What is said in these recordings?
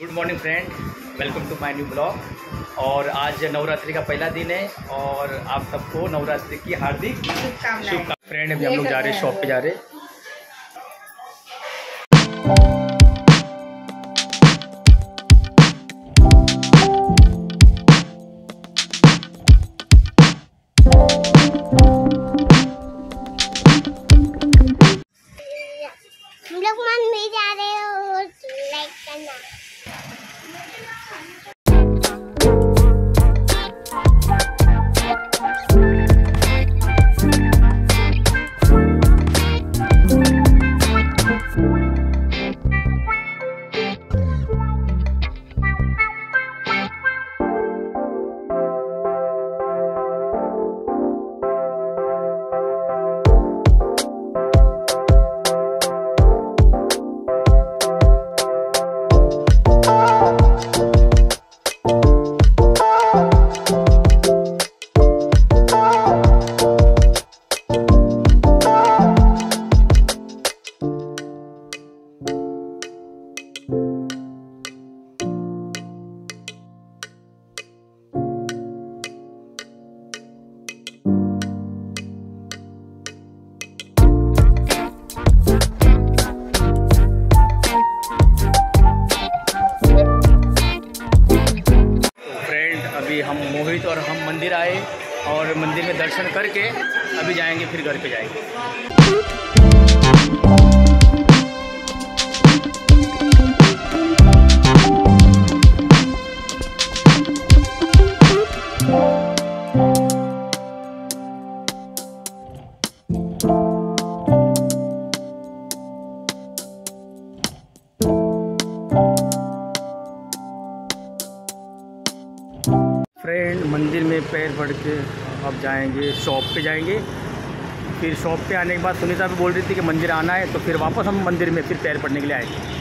Good morning friend welcome to my new blog और आज नवरात्रि का पहला दिन है और आप सबको नवरात्रि की हार्दिक शुभकामनाएँ। फ्रेंड अभी हम लोग जा रहे हैं शॉप पे जा रहे। हैं मंदिर में दर्शन करके अभी जाएँगे फिर घर पे जाएँगे। मंदिर में पैर पड़ के अब जाएँगे शॉप पे जाएँगे। फिर शॉप पे आने के बाद सुनीता भी बोल रही थी कि मंदिर आना है तो फिर वापस हम मंदिर में फिर पैर पड़ने के लिए आएँगे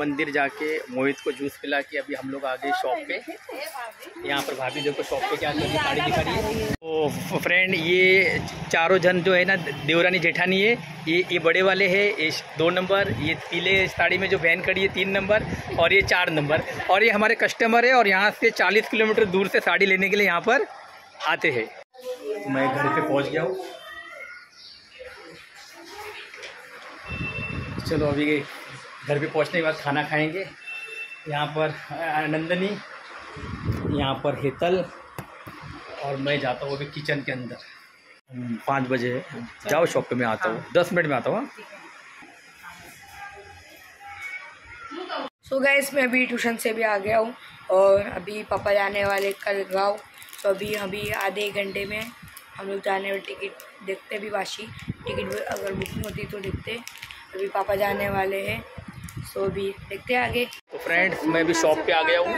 मंदिर जाके मोहित को जूस पिला के अभी हम लोग आ गए शॉप पे। यहाँ पर भाभी देखो शॉप पे क्या साड़ी दिखा रही है। तो फ्रेंड ये चारों जन जो है ना, देवरानी जेठानी है, ये ये बड़े वाले हैं, ये दो नंबर ये पीले साड़ी में जो बहन खड़ी है, तीन नंबर और ये चार नंबर और ये हमारे कस्टमर है, और यहाँ से चालीस किलोमीटर दूर से साड़ी लेने के लिए यहाँ पर आते हैं। मैं घर पे पहुँच गया हूँ। चलो, अभी घर पे पहुँचने के बाद खाना खाएँगे। यहाँ पर नंदनी यहाँ पर हेतल और मैं जाता हूँ अभी किचन के अंदर। हम्म, पाँच बजे है। जाओ शॉप पे मैं आता हूँ। दस मिनट में आता हूँ हाँ? सो so गैस मैं अभी ट्यूशन से भी आ गया हूँ और अभी पापा जाने वाले कल गाँव। तो अभी अभी आधे एक घंटे में हम लोग जाने वाले टिकट देखते भी वाशी। टिकट अगर बुकिंग होती तो देखते। अभी पापा जाने वाले हैं। सो अभी देखते हैं आगे। तो फ्रेंड्स मैं भी शॉप पे आ गया हूँ।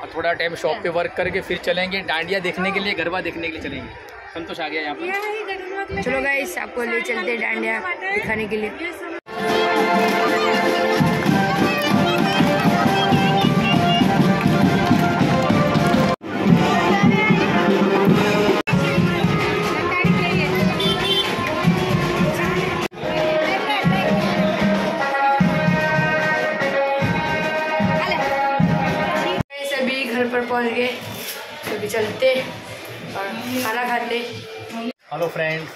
और थोड़ा टाइम शॉप पे वर्क करके फिर चलेंगे डांडिया देखने के लिए गरबा देखने के लिए चलेंगे। संतोष आ गया यहाँ पर। चलो गाइस आपको ले चलते डांडिया दिखाने के लिए। पर पहुँच गए तो अभी चलते और खाना खाते हेलो फ्रेंड्स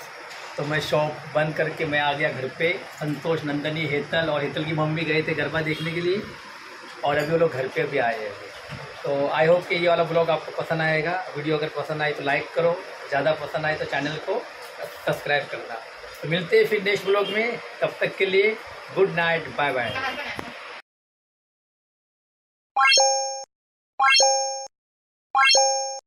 तो मैं शॉप बंद करके मैं आ गया घर पे। संतोष नंदनी, हेतल और हेतल की मम्मी गए थे गरबा देखने के लिए। और अभी वो लोग घर पे भी आए हैं। तो आई होप कि ये वाला ब्लॉग आपको पसंद आएगा। वीडियो अगर पसंद आए तो लाइक करो। ज़्यादा पसंद आए तो चैनल को सब्सक्राइब करना। तो मिलते हैं फिर नेक्स्ट ब्लॉग में। तब तक के लिए गुड नाइट बाय बाय あっ。